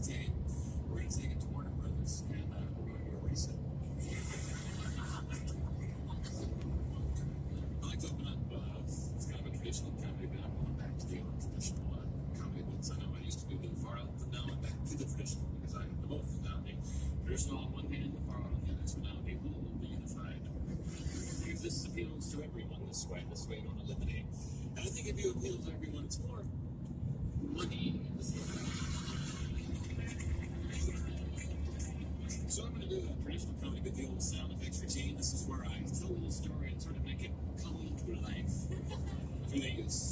this. We're going to take it to Warner Brothers and uh, we're going to erase it. I like to open up, uh, it's kind of a traditional comedy, but I'm going back to the old traditional uh, comedy bits. I know I used to do the far out, but now I'm back to the traditional because I love both finality. Traditional on one hand, the far out on the other, so now they will be unified. Because this appeals to everyone this way, this way you don't eliminate. And I think if you appeal to everyone, it's more where I a little story and sort of make it come to life for.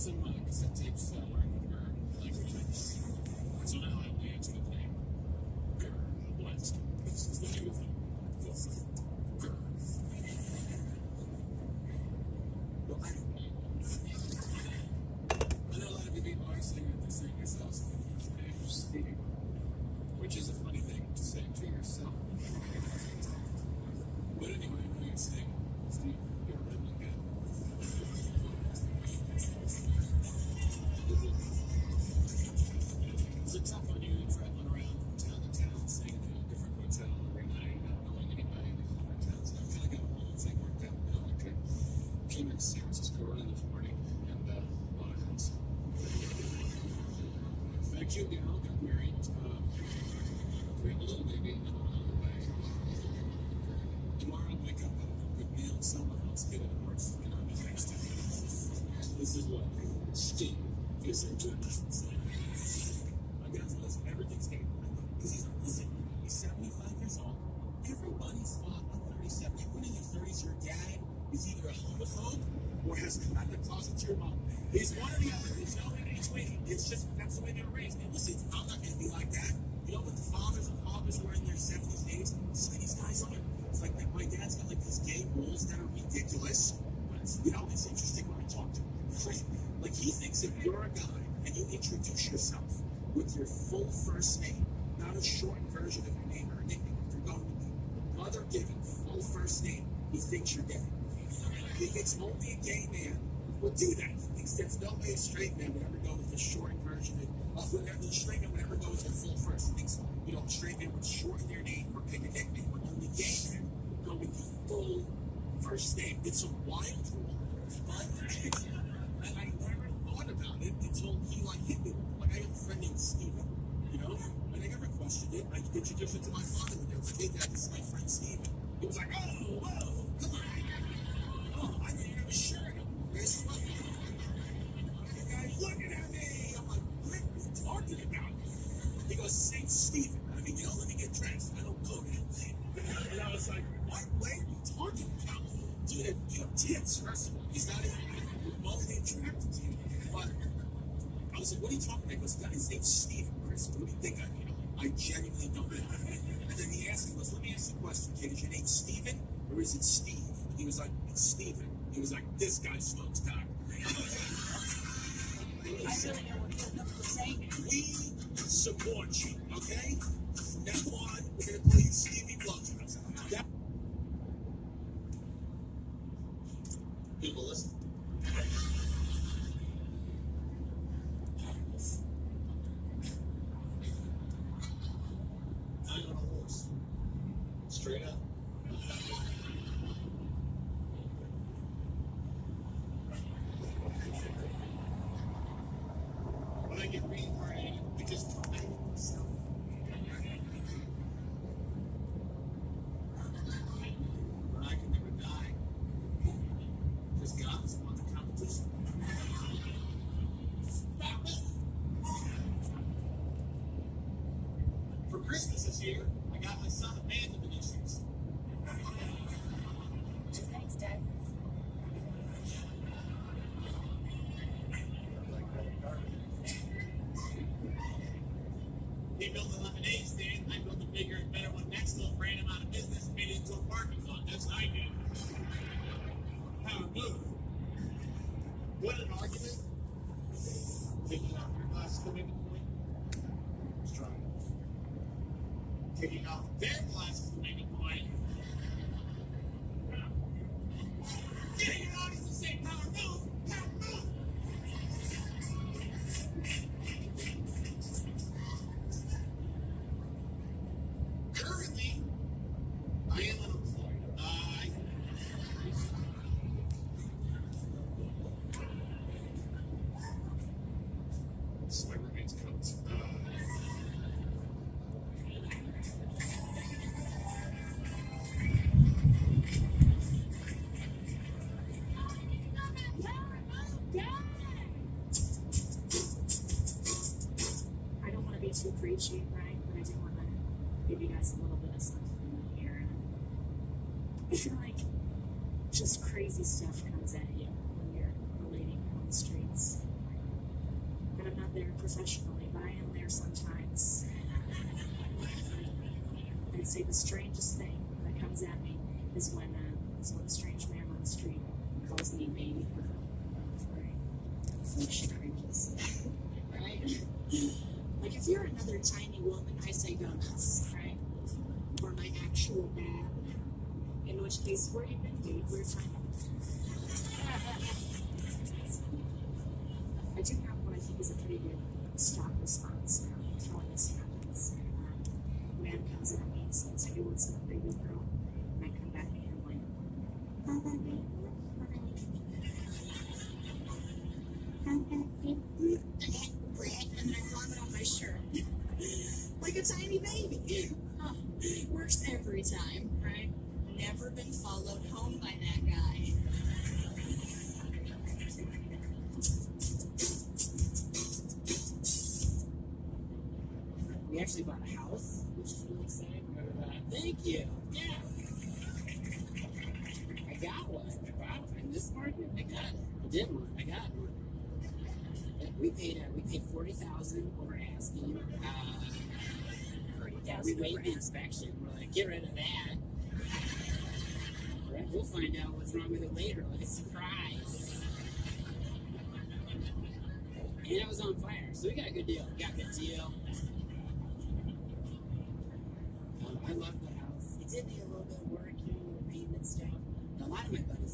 It's a lot. Steve is If you're a guy and you introduce yourself with your full first name, not a shortened version of your name or a nickname, if you're going to be, mother given full first name, he thinks you're gay. He thinks only a gay man would do that. He thinks there's no way a straight man would ever go with a shortened version of, whatever the straight man would ever go with their full first. He thinks, you know, straight man would shorten their name or pick a nickname, but only gay men go with the full first name. It's a wild rule. But I never thought about it until he like hit me. Like I have a friend named Steven, you know? And I never questioned it. I introduced it to my father when they were like, hey is my friend Steven. He was like, oh, whoa, come on. Oh, I didn't have a shirt. Where's your The guy's looking at me. I'm like, what are you talking about? He goes, St. Stephen. I mean, you know, let me get dressed. I don't go to that thing. And I was like, what? What are you talking about? Dude, you have tits, first of all. He's not even remotely attracted to you. But I was like, what are you talking about? He goes, his name's Stephen, Chris. What do you think I know? I genuinely don't know. And then he asked me, he goes, let me ask you a question, kid. Is your name Steven or is it Steve? And He was like, it's Steven. He was like, this guy smokes cock. I really to know what you're saying. We support you, okay? From now on, we're gonna call you Stevie lemonade stand. I built a bigger and better one next to him, ran him out of business, made it into a parking lot. That's what I did. How it moved. What an argument. I don't want to be too preachy, right? But I do want to give you guys a little bit of something here. I feel like just crazy stuff comes at you when you're relating on the streets. And I'm not there professionally, but I am there sometimes. I'd say the strangest thing that comes at me is when uh, is when a strange man on the street calls me baby girl. Right? So she cringes. right? Like if you're another tiny woman, I say donuts, right? Or my actual dad. In which case, where you been, dude? We're tiny. I do have what I think is a pretty good stock response now for when this happens. Um, man comes me and says, "Hey, what's up, baby girl?" And I come back and I'm like, "Oh, baby, and then got one. In this market, I got it. I did one. I got one. We paid uh, we paid forty thousand over asking. Uh, we waived the inspection. We're like, get rid of that. Right, We'll find out what's wrong with it later, like a surprise. And it was on fire, so we got a good deal. Got a good deal. Um, I love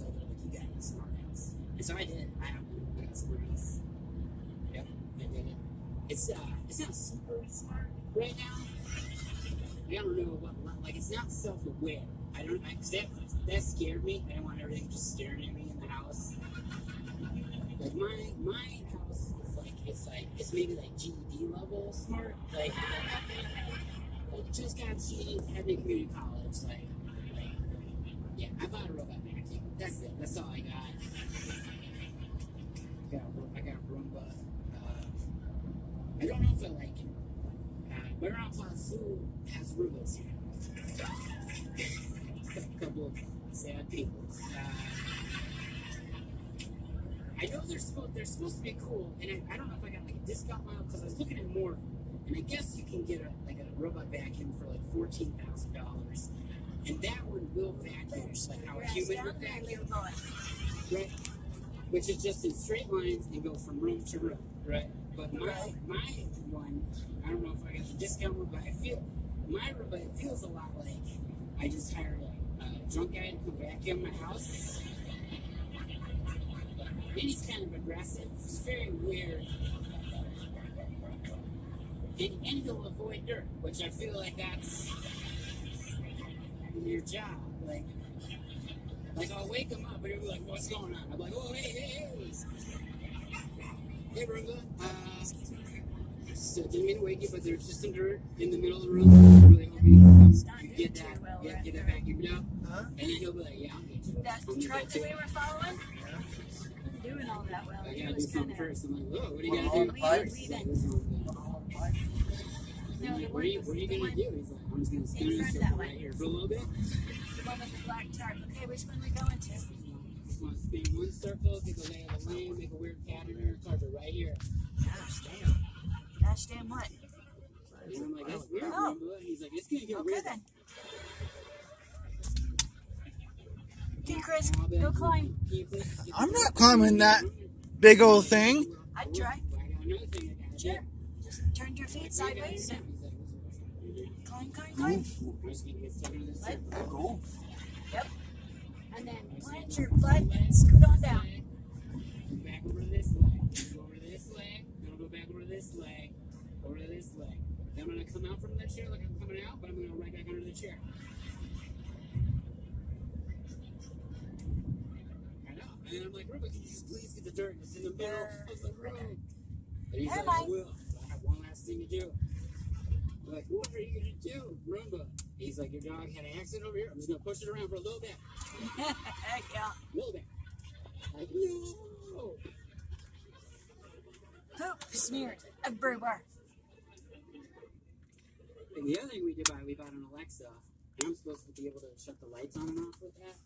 like, you got a smart house. And so I did. I got smart house. Yep, I did it. It's uh, it's not super smart right now. I don't know what, like, it's not self-aware. I don't, I, that, that scared me. I didn't want everything just staring at me in the house. Like, my, my house is like, it's like, it's maybe like GED level smart. Like, like just got GED, a community college. Like, yeah, I bought a robot vacuum. That's it. That's all I got. I got a Roomba. Uh, I don't know if I like it. Uh, around Plaza has Roombas. A couple of sad people. Uh, I know they're supposed they're supposed to be cool, and I, I don't know if I got like a discount on because I was looking at more, and I guess you can get a like a robot vacuum for like fourteen thousand dollars, and that one will vacuum like how a human would vacuum, right? Which is just in straight lines and go from room to room, right? But my my one, I don't know if I got the discount one, but I feel my robot it feels a lot like I just hired a, a drunk guy to come vacuum my house. And he's kind of aggressive. He's very weird. And, and he'll avoid dirt, which I feel like that's your job. Like, like I'll wake him up and he'll be like, "What's going on?" I'm like, "Oh, hey, hey, hey, hey, Brenda. Uh, so didn't mean to wake you, but there's just some dirt in the middle of the room. Really hope you It's you doing get that, well get, right get that now. vacuumed out." Huh? And then he'll be like, "Yeah, I'll get you." That I'll truck that that we were following, doing all that well. I He gotta do was kind something of. first. I'm like, whoa, what are you Well, gonna all do? the pipes. He's No, like, what are you, what are you gonna do? He's like, I'm just gonna spin In in circle right here for a little bit. The one with the black tarp. Okay, which one are we going to? Just want to spin one circle, get the lay of the land, make a weird pattern here, carve it right here. Gosh, damn. Gosh damn what? And I'm like, that's weird, Oh. Roomba. He's like, it's gonna get Okay weird. then. Okay, Chris, go climb. Can you please just get I'm not climbing that big old thing. I'd try. I got another thing I gotta Sure. do. Just turn your feet sideways and He's like, "What's climb, climb, climb. I'm just gonna get stuck in this Let. Cool. Yep. And then plant your butt and scoot on down. Go back over this leg. Go over this leg. Then I'll go back over to this leg. Over to this leg. Then I'm gonna come out from the chair like I'm coming out, but I'm gonna go right back under the chair. I know. And then I'm like, Ruben, can you just please get the dirt that's in the middle of the room? And he's Never like, I mind. will. I have one last thing to do. I'm like, what are you gonna do, Roomba? He's like, your dog had an accident over here. I'm just gonna push it around for a little bit. Heck yeah. A little bit. Like, no. Poop smeared everywhere. And the other thing we did buy, we bought an Alexa. And I'm supposed to be able to shut the lights on and off with that.